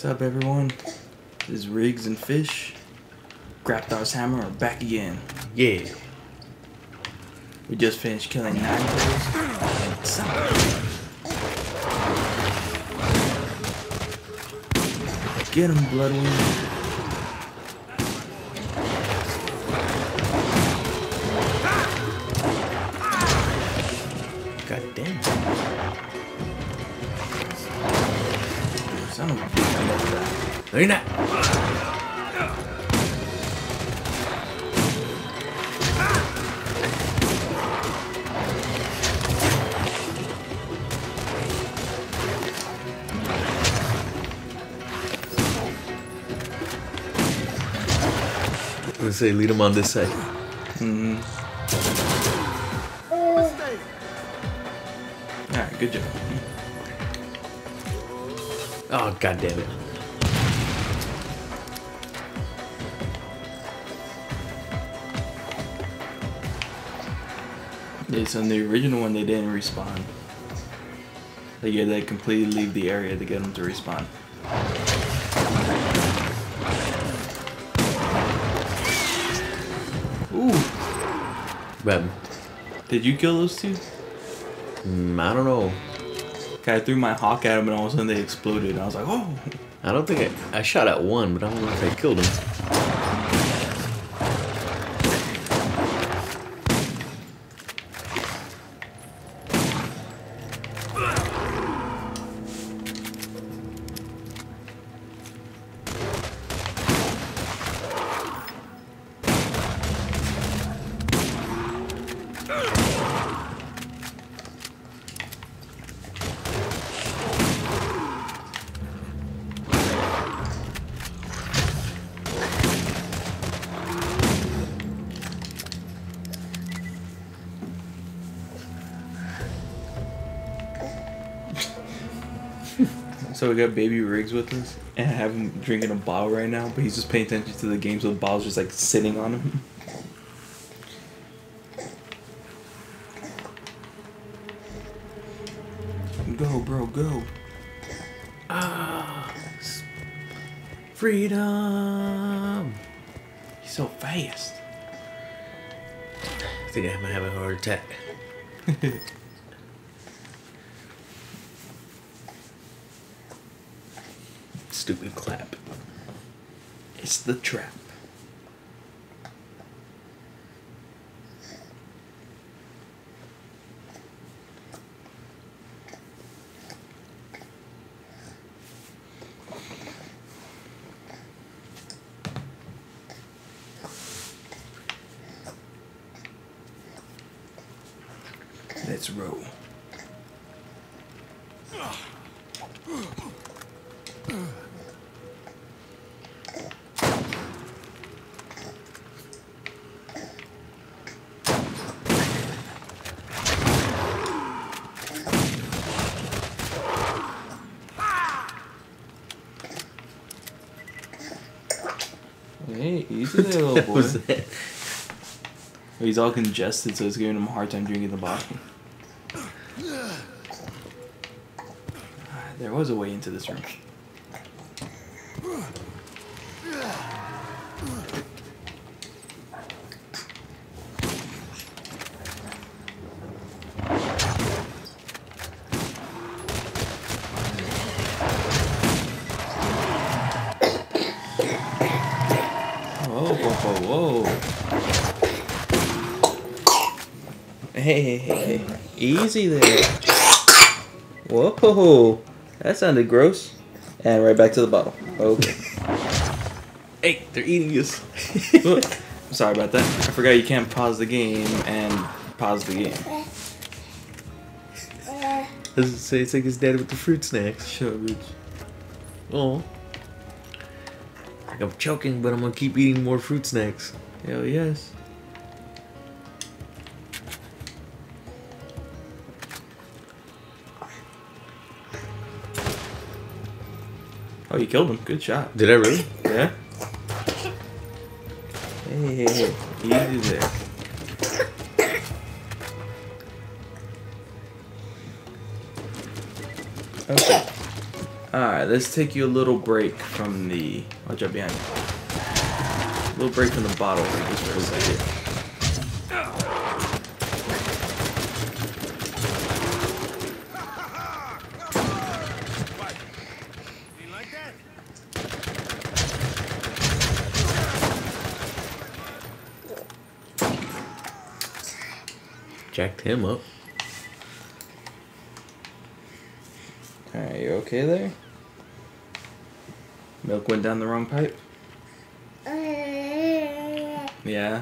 What's up, everyone? This is Riggs and Fish. Grabthar's Hammer are back again. Yeah. We just finished killing nine players. Get him, Bloodwing. God damn. Son of a bitch, I love that. No, you're not. I'm gonna say lead him on this side. Mm-hmm. Oh. Alright, good job. Oh god damn it. Yeah, so in the original one, they didn't respawn. Like, yeah, they completely leave the area to get them to respawn. Ooh, But did you kill those two? mm, I don't know. Okay, I threw my hawk at them and all of a sudden they exploded. I was like, oh. I don't think I, I shot at one, but I don't know if I killed him. So we got baby Riggs with us, and I have him drinking a bottle right now, but he's just paying attention to the game, so the bottle's just like sitting on him. Go, bro, go. Ah, freedom. He's so fast. I think I might have a heart attack. Stupid clap. It's the trap. Let's roll. Hey, easy there, little boy. He's all congested, so it's giving him a hard time drinking the bottle. Was a way into this room. Hey, hey, hey, hey. Easy there. Whoa, that sounded gross. And right back to the bottle. Okay. Hey, they're eating us. Sorry about that. I forgot you can't pause the game and pause the game. Does it say it's like his dad with the fruit snacks? Shut up, bitch. Oh. Like I'm choking, but I'm gonna keep eating more fruit snacks. Hell yes. Oh, you killed him. Good shot. Did I really? Yeah? Hey, hey, hey. Easy there. Okay. Alright, let's take you a little break from the. Watch out behind you. A little break from the bottle just for a second. Jacked him up. Alright, you okay there? Milk went down the wrong pipe? Yeah?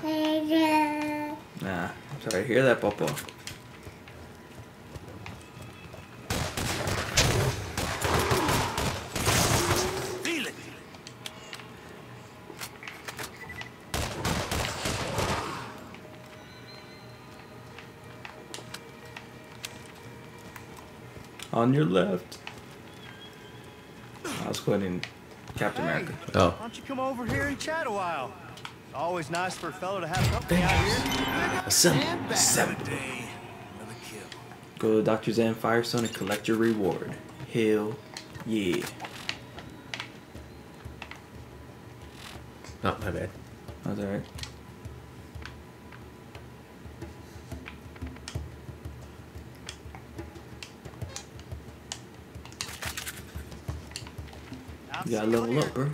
Nah. I'm Sorry to hear that, Popo. On your left. I was quoting Captain America. Oh. Why don't you come over here and chat a while? It's always nice for a fellow to have company out here. Assemble. Seven. Day, another kill. Go to Dr. Zan Fyrestone and collect your reward. Hell yeah. Oh, my bad. That's alright. You gotta level up, bro.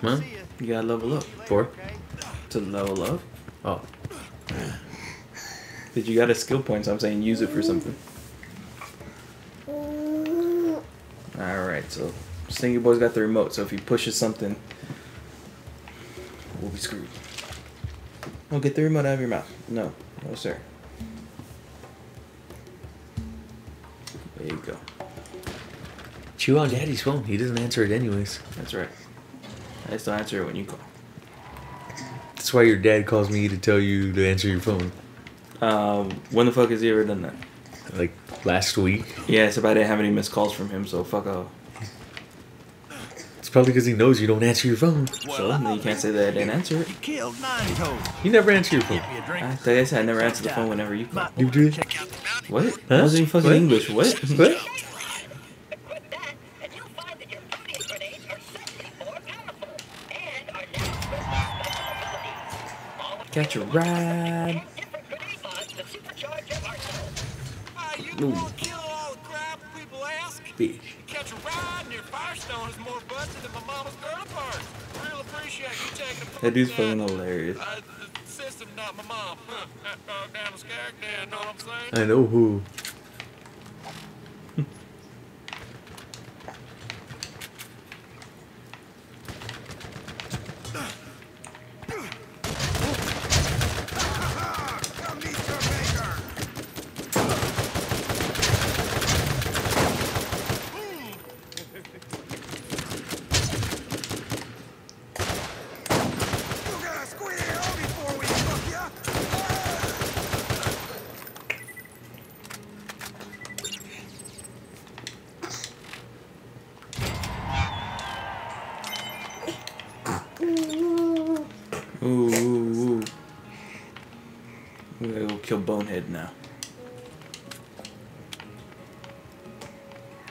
Huh? You gotta level up See you later, Four. to level up. Oh. Did you got a skill point? So I'm saying use it for something. Alright, so Stinky Boy's got the remote, so if he pushes something, we'll be screwed. Oh, get the remote out of your mouth. No. No, sir. Chew on daddy's phone. He doesn't answer it anyways. That's right. I still answer it when you call. That's why your dad calls me to tell you to answer your phone. Um, when the fuck has he ever done that? Like last week. Yeah, it's about I didn't have any missed calls from him, so fuck off. It's probably because he knows you don't answer your phone. So then you can't say that I didn't answer it. You killed nine toes. You never answer your phone. Get me a drink. I, like I said, I never answer the phone whenever you call. You do? Check out the bounty. What? Huh? That wasn't even fucking What? English. What? What? Catch a ride. and different grenade mods to supercharge your arsenal. Are you Ooh. kill all the crap people ask? Bitch. Catch a ride near Fyrestone is more busted than my mama's girl. Real appreciate you taking a That dude's fucking hilarious. Uh, the system, not my mom. Huh. That dog down the skag know what I'm saying? I know who. Come meet your maker. You gotta squeal before we cook ya. Ooh, ooh, ooh. We gotta go kill Bonehead now.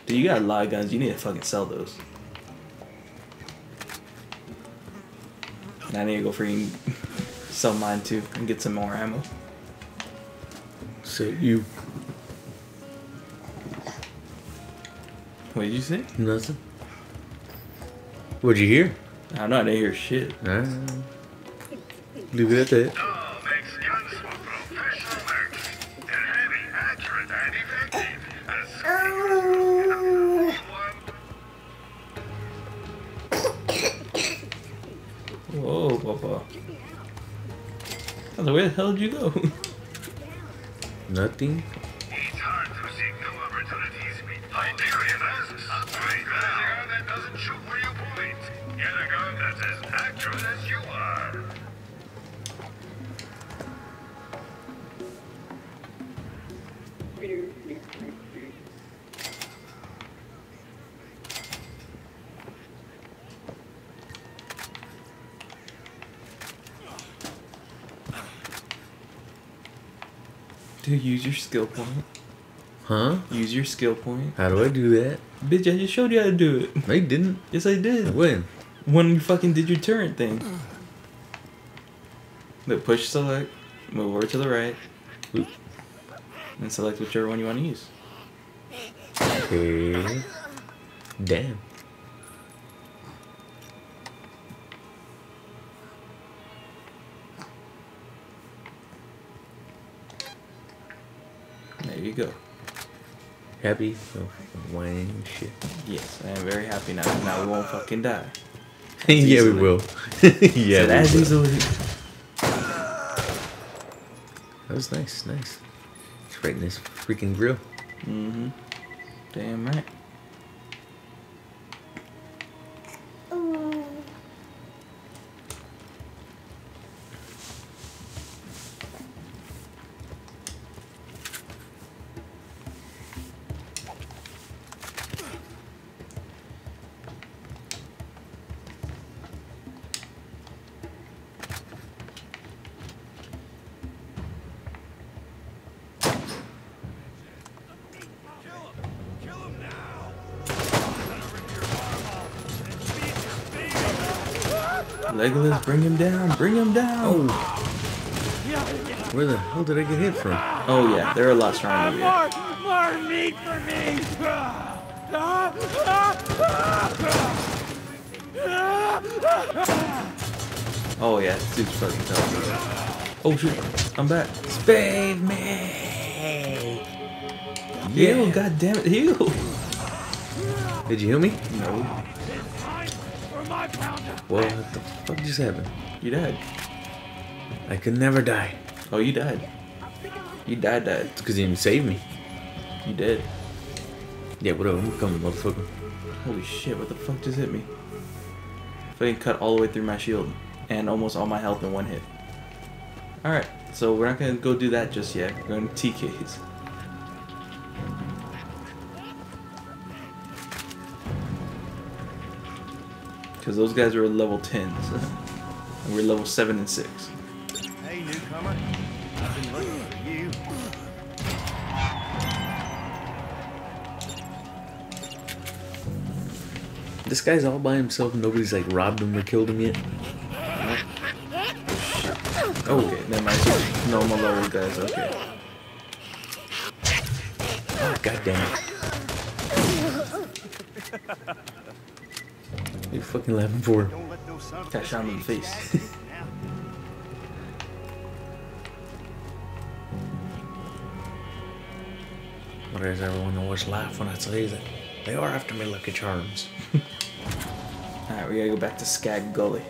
Dude, you got a lot of guns. You need to fucking sell those. And I need to go freaking sell mine too and get some more ammo. So you What did you say? nothing. What'd you hear? I don't know. I didn't hear shit. Alright. Leave it at that. Where the hell did you go? Nothing. Dude, use your skill point. Huh? Use your skill point. How do I do that? Bitch, I just showed you how to do it. No, you didn't. Yes, I did. When? When you fucking did your turret thing. Look, push select, move over to the right, Oop. and select whichever one you want to use. Okay. Damn. Happy? Oh, whining shit. Yes, I am very happy now. Now we won't fucking die. yeah, we will. yeah, as we will. easily. That was nice, nice. It's right in this freaking grill. Mm-hmm. Damn right. Legolas, bring him down, bring him down. Oh. Where the hell did I get hit from? Oh, yeah, they're a lot stronger than you. More meat for me! Oh yeah, this dude's fucking tough. Oh shit, I'm back. Save me! Heal, god damn it, heal. Did you heal me? No, Well, what the fuck just happened? you died. I could never die. Oh, you died. You died, died. It's because you didn't save me. You did. Yeah, whatever. I'm coming, motherfucker. Holy shit, what the fuck just hit me? Fucking cut all the way through my shield and almost all my health in one hit. Alright, so we're not gonna go do that just yet. We're going to TKs. Because those guys are level 10s. and we're level 7 and 6. Hey, newcomer. I've been looking for you. This guy's all by himself. Nobody's like robbed him or killed him yet. Oh, okay, never mind. Normal level guys, okay. Ah, oh, God damn it. What are you fucking laughing for? Don't let those sons of Got shot him in the face. now. But does everyone always laugh when I say that? They are after me Lucky Charms. Alright, we gotta go back to Skag Gully.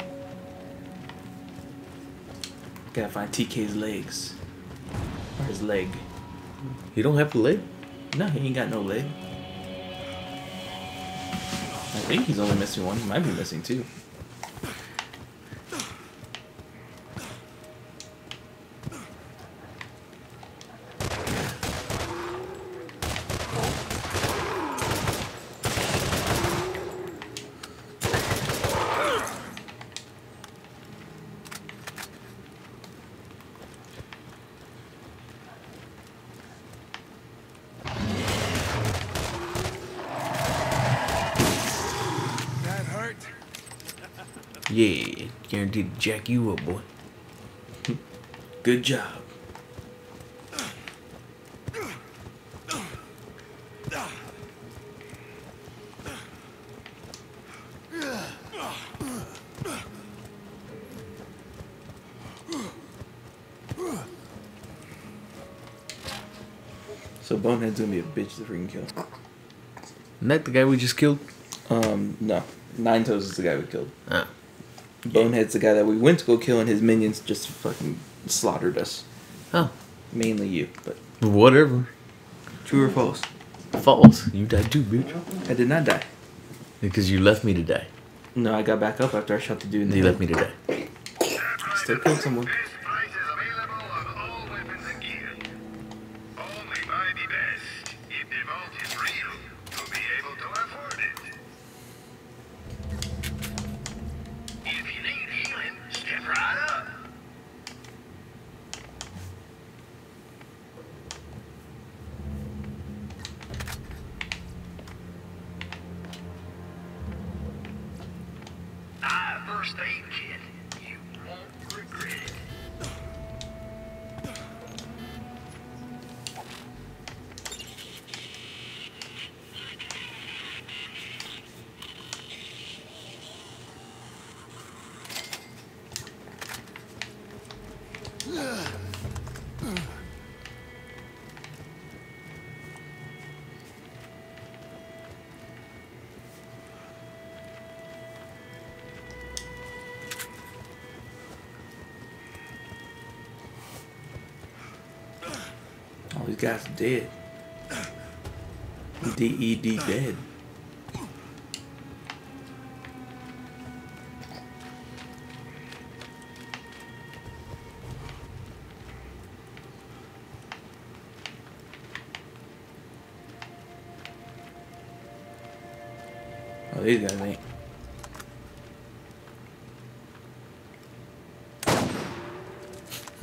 Gotta find TK's legs. Or his leg. You don't have the leg? No, he ain't got no leg. I think he's only missing one. He might be missing two. That hurt? Yeah, guaranteed to jack you up, boy. Good job. So Bonehead's gonna be a bitch to freaking kill. Isn't that the guy we just killed? Um, no. Nine Toes is the guy we killed. Ah. Bonehead's the guy that we went to go kill, and his minions just fucking slaughtered us. Oh. Mainly you, but Whatever. true or false? False. You died too, bitch. I did not die. Because you left me to die. No, I got back up after I shot the dude in the You head. left me to die. Still killed someone. All these guys dead. D E D dead.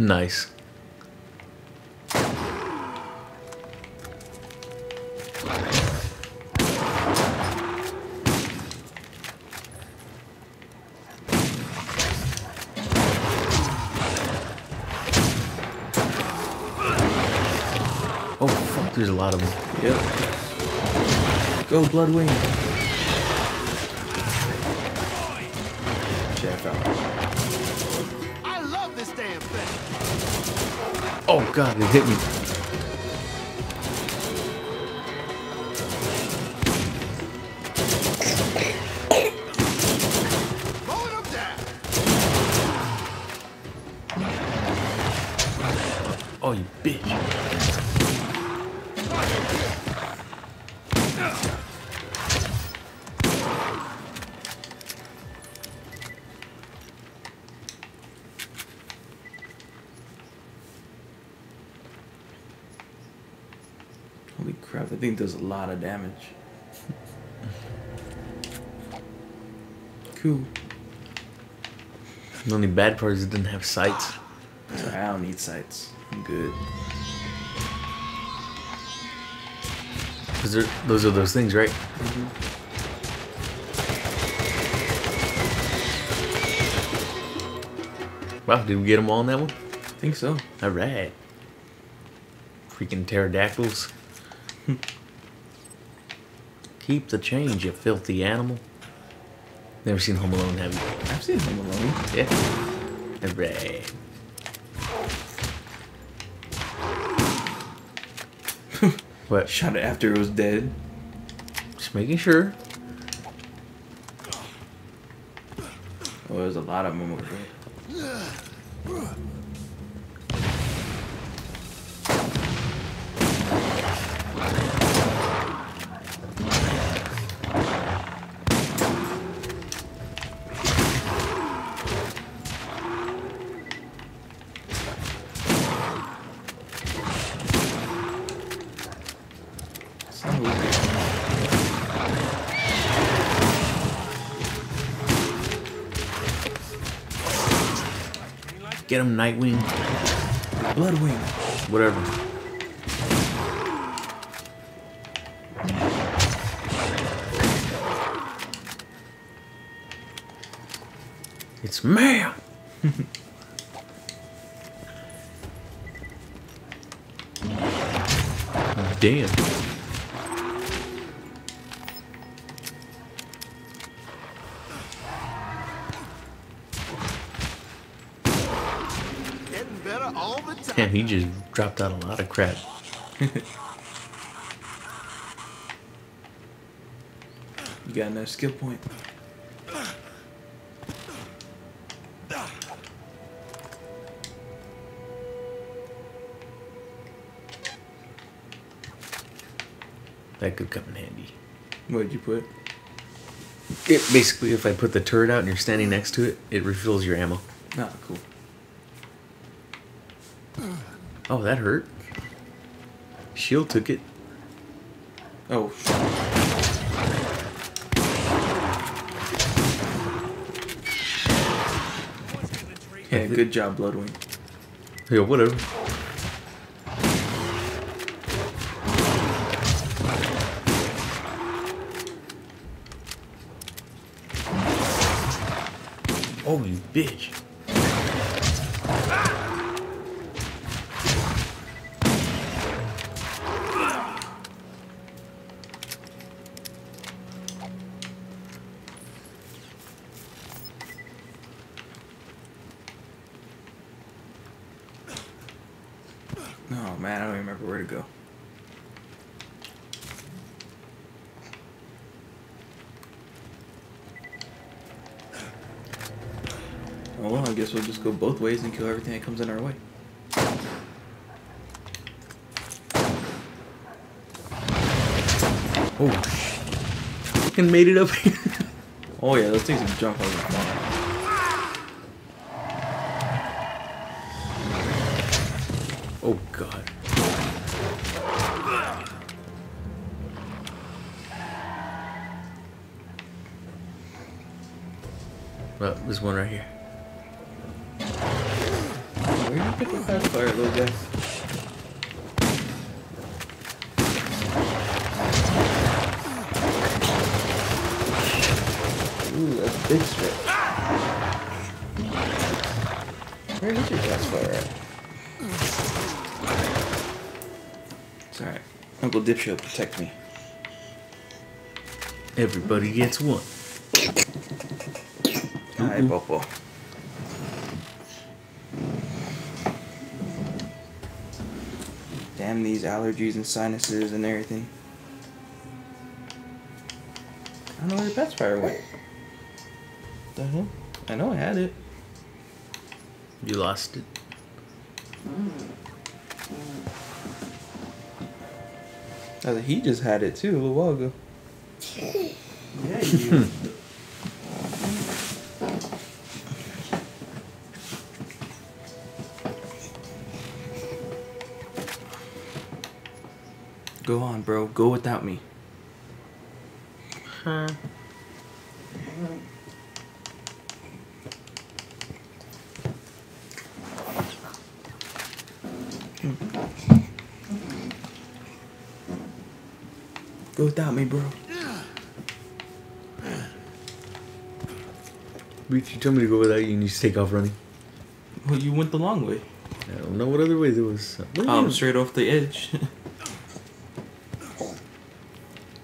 Nice. Oh fuck, there's a lot of them. Yep. Go Bloodwing. God, it hit me. Oh you bitch. Holy crap, that thing does a lot of damage. cool. The only bad part is it didn't have sights. Ah, I don't need sights. I'm good. Cause they're- those are those things, right? Mm-hmm. Wow, did we get them all in that one? I think so. All right. Freaking pterodactyls. Keep the change, you filthy animal. Never seen Home Alone, have you? I've seen Home Alone. Yeah. Right. what? Shot it after it was dead. Just making sure. Oh, there's a lot of them over there. Get him, Nightwing. Bloodwing. Whatever. It's man. Damn. He just dropped out a lot of crap. You got another skill point. That could come in handy. What'd you put? It basically, if I put the turret out and you're standing next to it, it refills your ammo. Ah, cool. Oh, that hurt. Shield took it. Oh, yeah, good job, Bloodwing. Yeah, whatever. Oh, you bitch. Oh man, I don't remember where to go. Oh well, I guess we'll just go both ways and kill everything that comes in our way. Oh, fucking made it up here. Oh yeah, those things can jump over the floor. Oh god. Well, there's one right here. Dipshit will protect me. Everybody gets one. Alright, Popo. Damn these allergies and sinuses and everything. I don't know where the pets fire went. The hell? I know I had it. You lost it. I he just had it too a little while ago. yeah, you. Go on, bro. Go without me. Huh. Without me, bro. Bitch, you told me to go without you and you just take off running. Well, you went the long way. I don't know what other way there was. What Um, straight off the edge.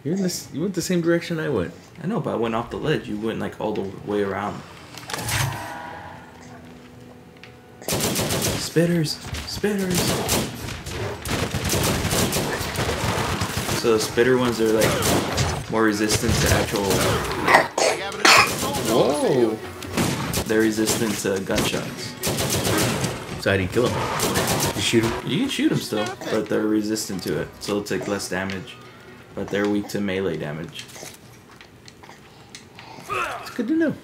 You're in this. You went the same direction I went. I know, but I went off the ledge. You went like all the way around. Spitters! Spitters! So the spitter ones are like more resistant to actual. Whoa! They're resistant to gunshots. So how do you kill him? You shoot him. You can shoot them still, but they're resistant to it, so they'll take less damage. But they're weak to melee damage. It's good to know.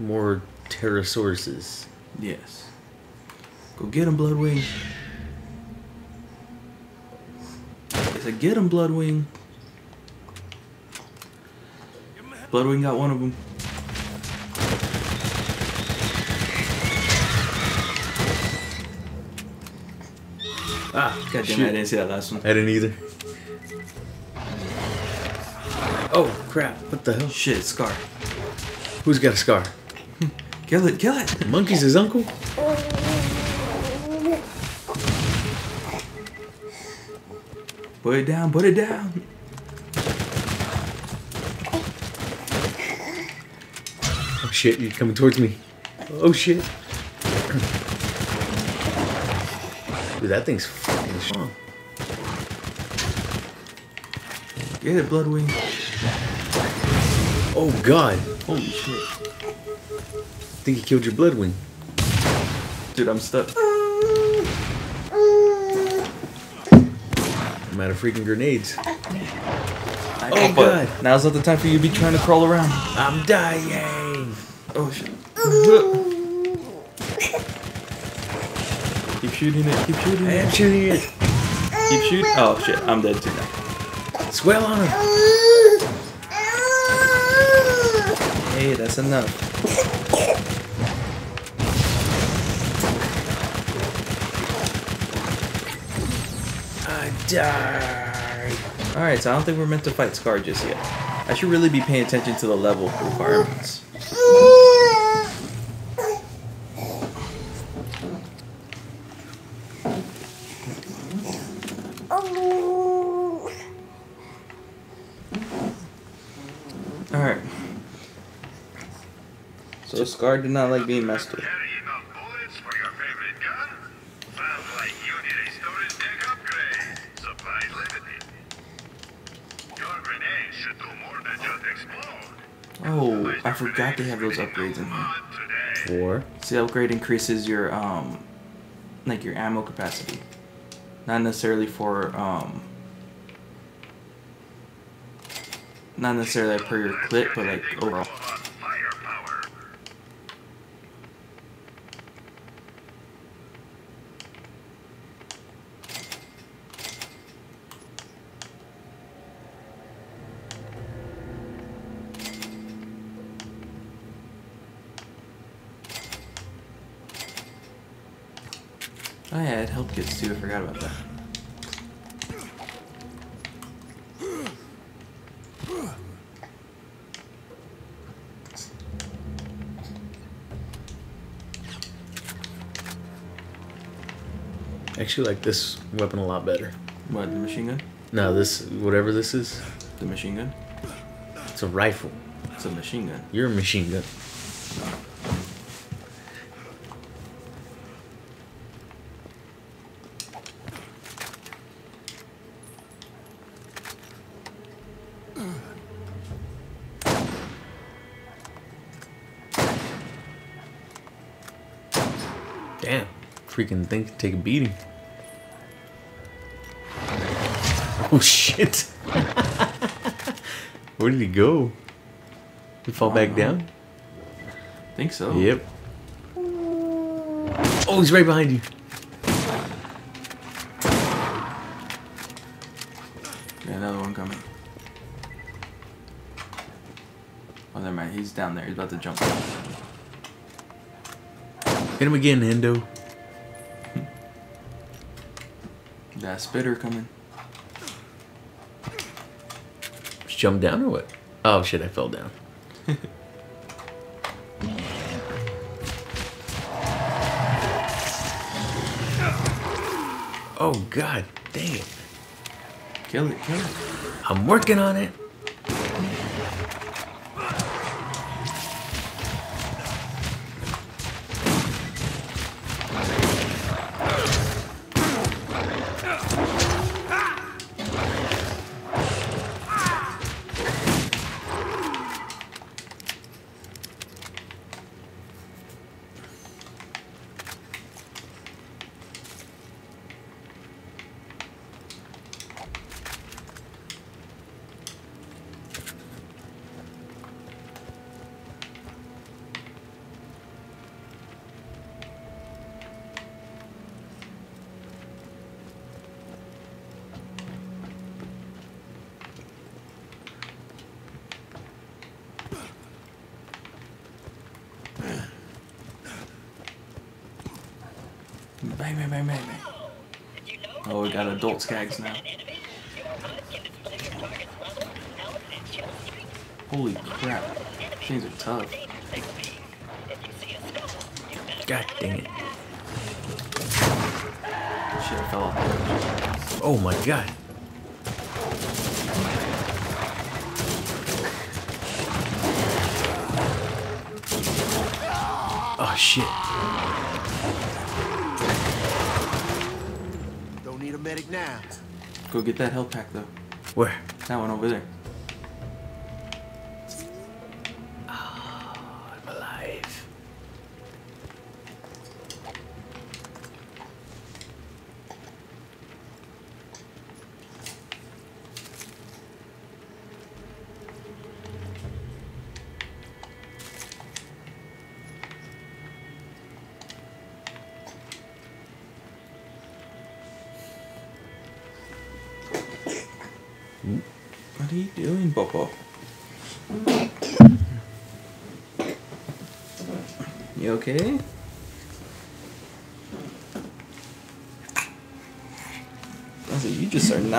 More pterosauruses. Yes. Go get him, Bloodwing. I said, get him, Bloodwing. Bloodwing got one of them. Ah, God damn it, I didn't see that last one. I didn't either. Oh crap! What the hell? Shit, Scar. Who's got a scar? Kill it, kill it! The monkey's his uncle? Put it down, put it down. Oh shit! You're coming towards me. Oh shit! Dude, that thing's fucking strong. Get it, Bloodwing. Oh god! Holy shit. I think he killed your bloodwing. Dude, I'm stuck. I'm out of freaking grenades. I Oh, but God. Now's not the time for you to be trying to crawl around. I'm dying. Oh shit. keep shooting it, keep shooting it. I am shooting it. Keep shooting. Oh shit, I'm dead too now. Swell on him. Hey, that's enough. Die. Alright, so I don't think we're meant to fight Scar just yet. I should really be paying attention to the level requirements. Alright. So Scar did not like being messed with. They have those upgrades in here. Four. So the upgrade increases your um like your ammo capacity. Not necessarily for um not necessarily like per your clip, but like overall. I had health kits too, I forgot about that. Actually, like this weapon a lot better. What, the machine gun? No, this whatever this is, The machine gun? it's a rifle. It's a machine gun. You're a machine gun. Freaking thing can take a beating. Oh shit! Where did he go? He fall back down? I think so. Yep. Oh, he's right behind you. Yeah, another one coming. Oh, never mind. He's down there. He's about to jump. Hit him again, Endo. Spitter coming. Just jump down or what? Oh shit, I fell down. oh god, dang it. Kill it, kill it. I'm working on it. And kill now. Holy crap. Things are tough. If you see a skull, you better God dang it. Shit, I fell off. Oh my god. Oh shit. Medic now. Go get that health pack, though. Where? That one over there.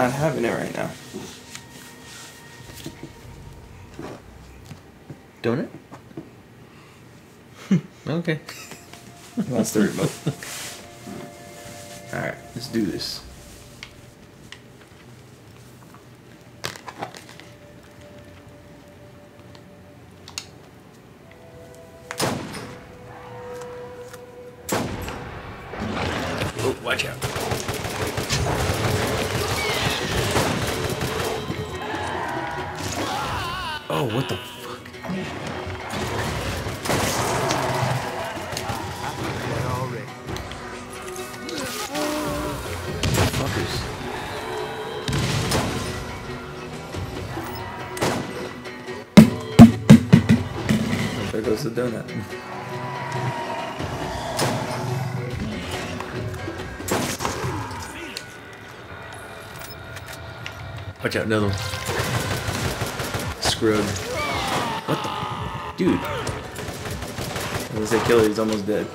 Not having it right now. Donut? okay. That's the remote. Alright, let's do this. There goes the donut. Watch out, another one. Scrub. Dude. I was gonna say killer, he's almost dead.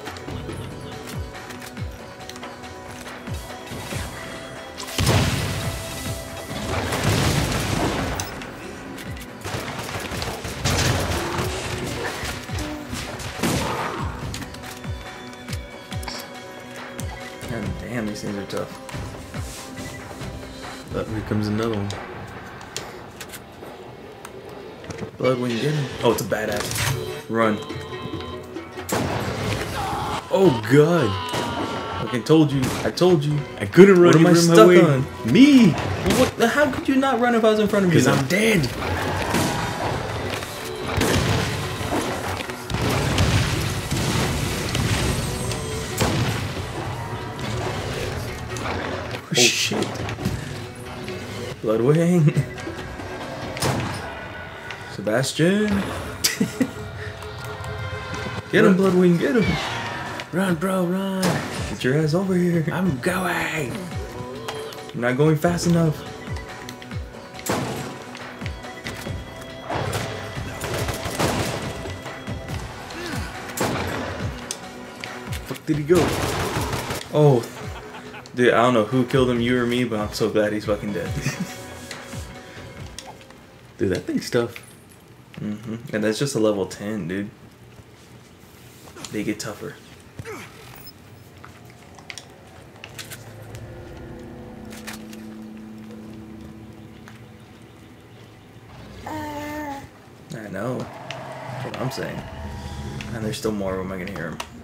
God damn, these things are tough. Oh, here comes another one. Bloodwing, get him. Oh, it's a badass. Run. Oh god! I told you. I told you. I couldn't run. What am I stuck on? Me! What how could you not run if I was in front of you? Because? I'm dead. Oh shit. Bloodwing. Sebastian. get him, Bloodwing, get him. Run, bro, run! Get your ass over here. I'm going! You're not going fast enough. Fuck did he go? Oh, dude, I don't know who killed him, you or me, but I'm so glad he's fucking dead. Dude, that thing's tough. Hmm And that's just a level 10, dude. They get tougher. I know. That's what I'm saying. And there's still more of them. I can hear them.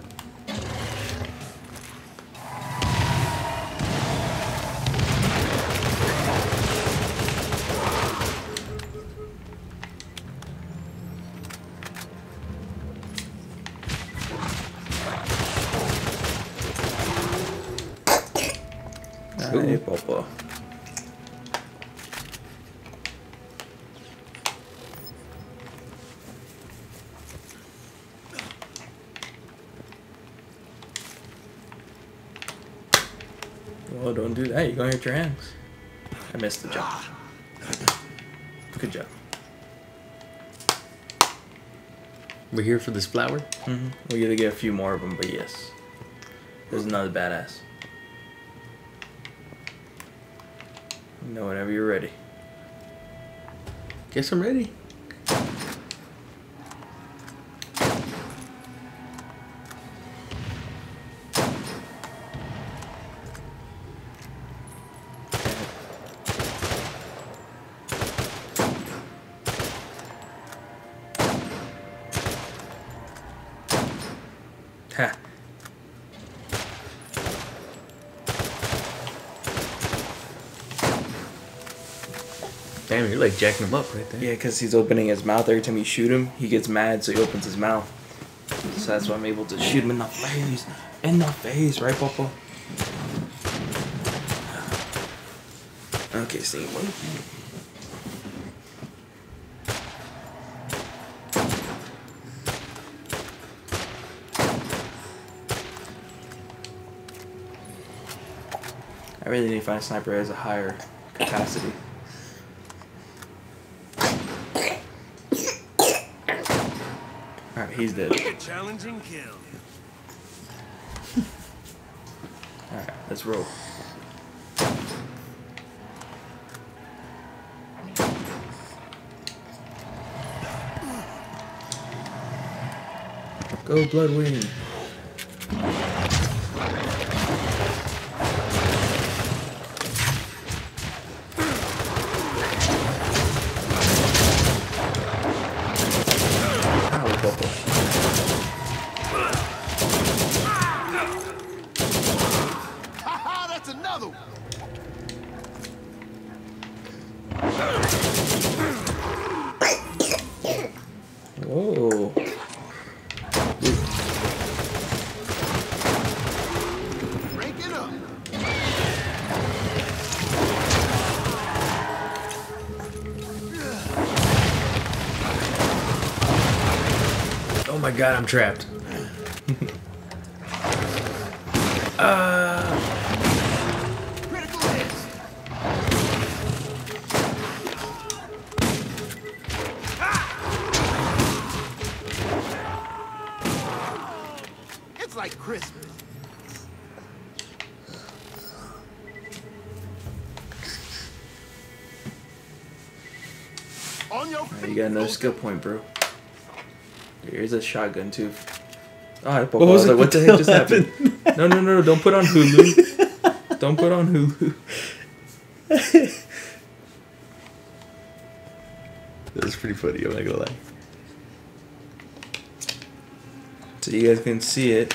Do that. You're gonna hurt your hands. I missed the jump. Good job. We're here for this flower. hmm We gotta get a few more of them, but yes. There's another badass. You know, whenever you're ready. Guess I'm ready. Like jacking him up right there. Yeah, because he's opening his mouth every time you shoot him. He gets mad, so he opens his mouth. So that's why I'm able to shoot him in the face. In the face, right, Popo? Okay, scene one. I really need to find a sniper has a higher capacity. he's dead. Challenging kill. Alright, let's roll. Go Bloodwing. My god, I'm trapped. Critical. It's like Christmas. On your feet. You got another skill point, bro. Here's a shotgun too. Alright, Popo. What I was was like, what the heck just hell happened? No, no, no, no, don't put on Hulu. don't put on Hulu. That's pretty funny, I'm not gonna lie. So you guys can see it.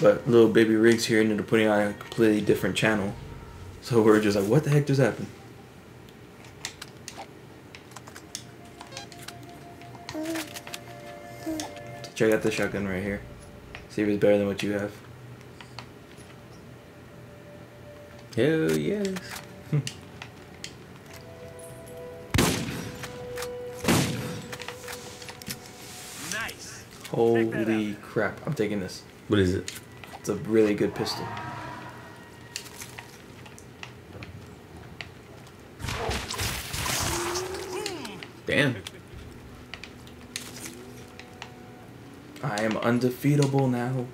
But little baby rigs here ended up putting on a completely different channel. So we're just like, what the heck just happened? Check out the shotgun right here. See if it's better than what you have. Hell yes. Nice. Holy crap, I'm taking this. What is it? It's a really good pistol. Damn. I am undefeatable now.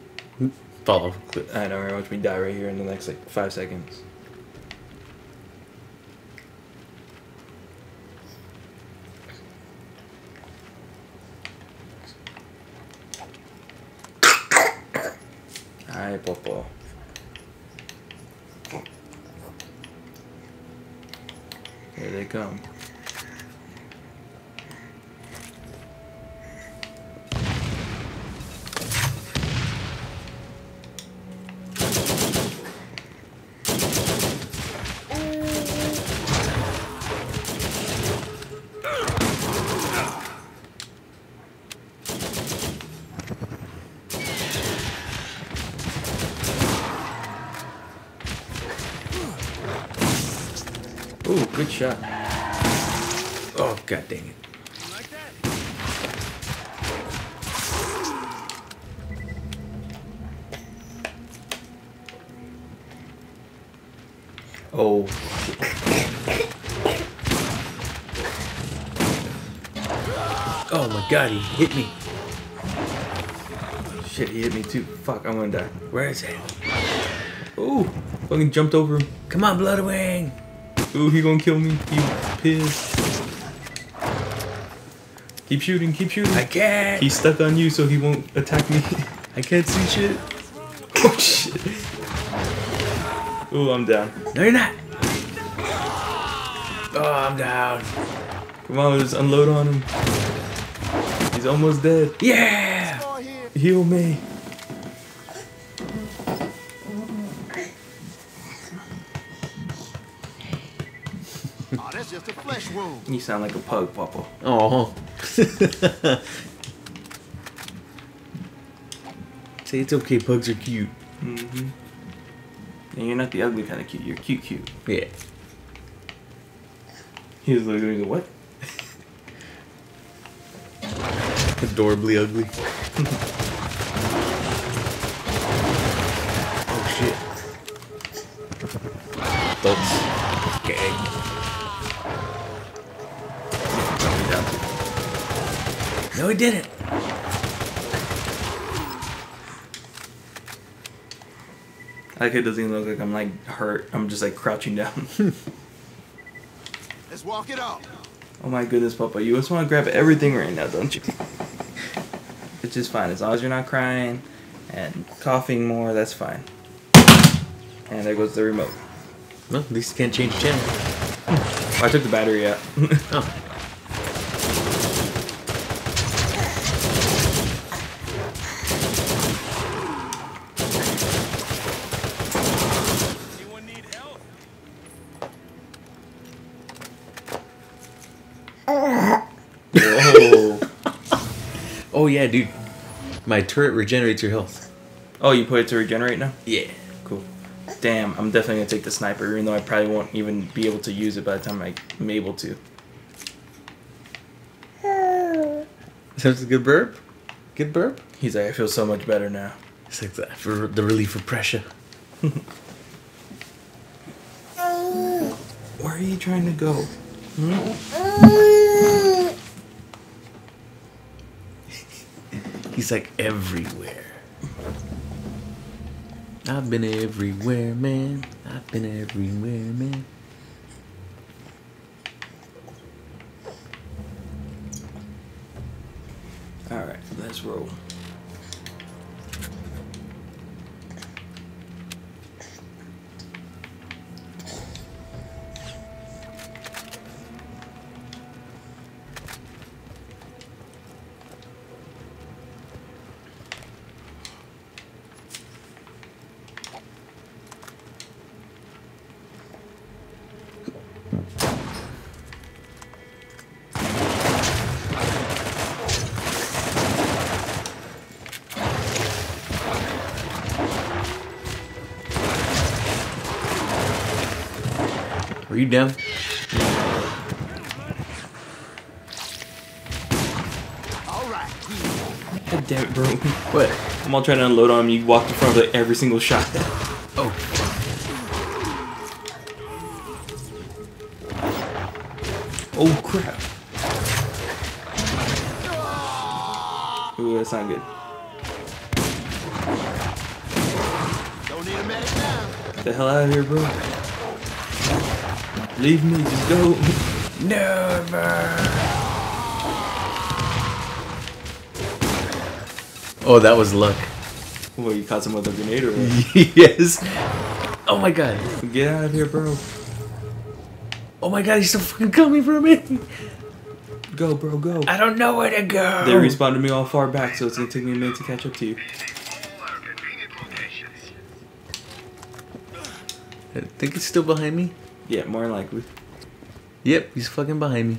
Follow. off a cliff. I know, right? Watch me die right here in the next like five seconds. Ay, Popo. Here they come. Ooh, good shot. Oh god dang it. Oh, Oh my god, he hit me. shit, he hit me too. Fuck, I'm gonna die. Where is it? Ooh, fucking jumped over him. Come on, Bloodwing. Ooh, he gonna kill me. He pissed. Keep shooting, keep shooting. I can't. He's stuck on you, so he won't attack me. I can't see shit. oh shit. Ooh, I'm down. No, you're not. Oh, I'm down. Come on, let's unload on him. He's almost dead. Yeah. Heal me. You sound like a pug, Papa. Oh. Say it's okay. Pugs are cute. Mm-hmm. And you're not the ugly kind of cute. You're cute, cute. Yeah. He was literally what? Adorably ugly. No, he didn't. Like it doesn't even look like I'm like hurt. I'm just like crouching down. Let's walk it off. oh my goodness, Papa. You just want to grab everything right now, don't you? It's just fine. As long as you're not crying and coughing more, that's fine. And there goes the remote. Well, at least you can't change the channel. Oh, I took the battery out. Oh. Oh yeah, dude. My turret regenerates your health. Oh, you put it to regenerate now? Yeah. Cool. Damn, I'm definitely gonna take the sniper, even though I probably won't even be able to use it by the time I'm able to. Sounds a good burp. Good burp. He's like, I feel so much better now. It's like that for the relief of pressure. Where are you trying to go? Hmm? He's like everywhere. I've been everywhere, man. I've been everywhere, man. Alright, let's roll. You down? God damn it, bro. What? I'm all trying to unload on him. You walked in front of it every single shot. Leave me, just go. Never. Oh, that was luck. Well, you caught him with a grenade or what? yes. Oh my god. Get out of here, bro. Oh my god, he's still fucking coming for me. Go, bro, go. I don't know where to go. They respawned me all far back, so it's gonna take me a minute to catch up to you. All our convenient locations. I think he's still behind me. Yeah, more likely. Yep, he's fucking behind me.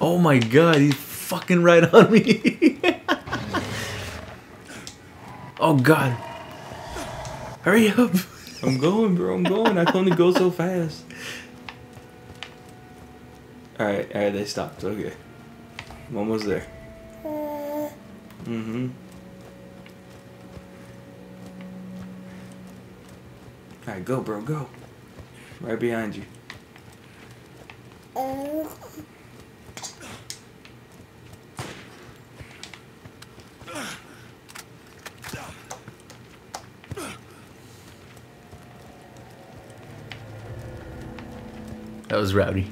Oh my god, he's fucking right on me. oh god. Hurry up. I'm going, bro. I'm going. I can only go so fast. Alright, alright, they stopped. Okay. I'm almost there. Mm-hmm. Alright, go, bro, go. Right behind you. That was rowdy.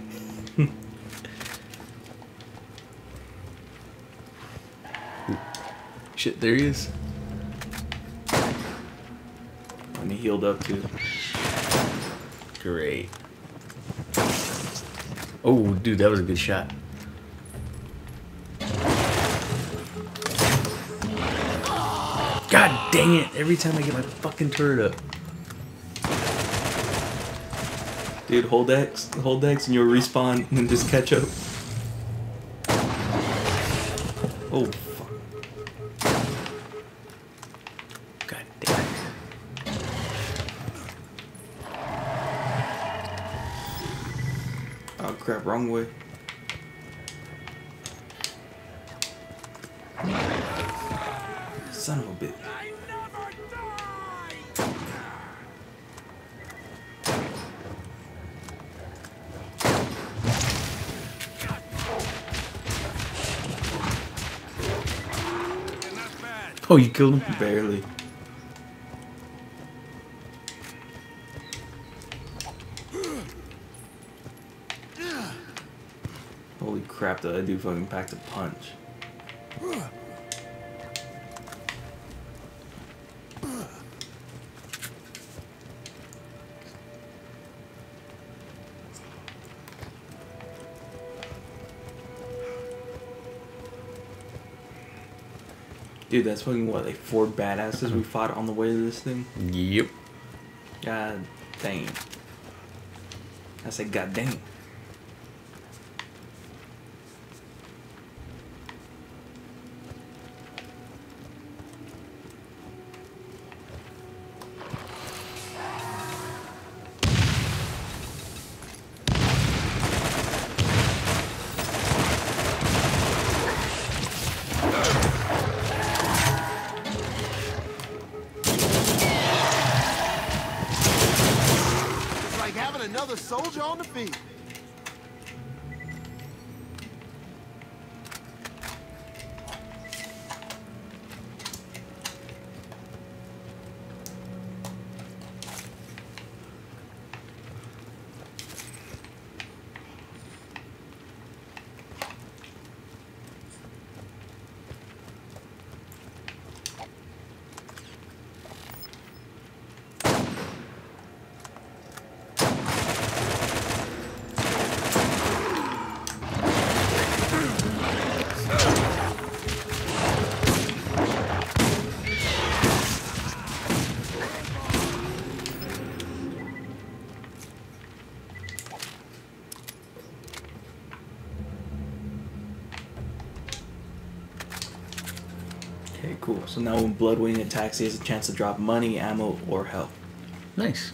Shit, there he is. And he healed up too. Great. Oh, dude, that was a good shot. God dang it! Every time I get my fucking turret up. Dude, hold X, hold X, and you'll respawn and just catch up. Oh, fuck. God damn it. Oh, crap, wrong way. Son of a bitch. Oh, you killed him? Barely. That dude fucking packed a punch. Dude, that's fucking what, like four badasses we fought on the way to this thing? Yep. God dang. I said, God dang. Another soldier on the field. Okay, cool. So now when Bloodwing attacks, he has a chance to drop money, ammo, or health. Nice.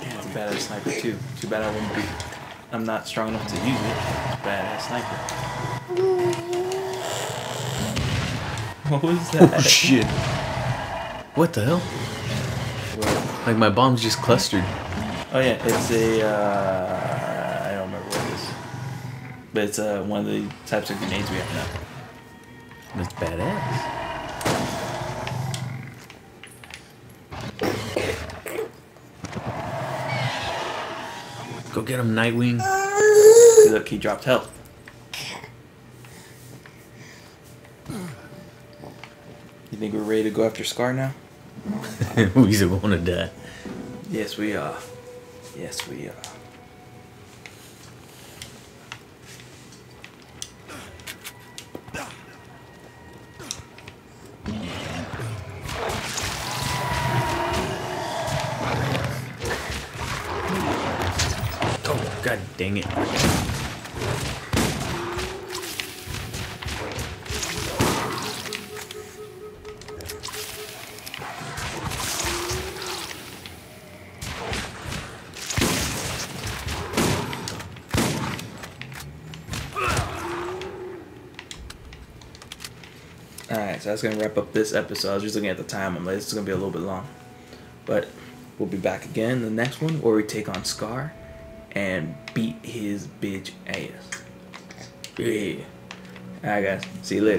Yeah, it's a sniper too. Too bad I wouldn't be. I'm not strong enough to use it. It's badass sniper. What was that? Oh shit. What the hell? What? Like my bombs just clustered. Oh yeah, it's a. Uh, I don't remember what it is, but it's uh, one of the types of grenades we have now. That's badass. Get him, Nightwing. See, look, he dropped health. You think we're ready to go after Scar now? We's gonna die. Yes, we are. Yes, we are. Dang it. Alright, so that's gonna wrap up this episode. I was just looking at the time. I'm like, this is gonna be a little bit long. But we'll be back again in the next one where we take on Scar and beat his bitch ass. Yeah. Alright guys, see you later.